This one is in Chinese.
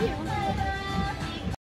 你赢。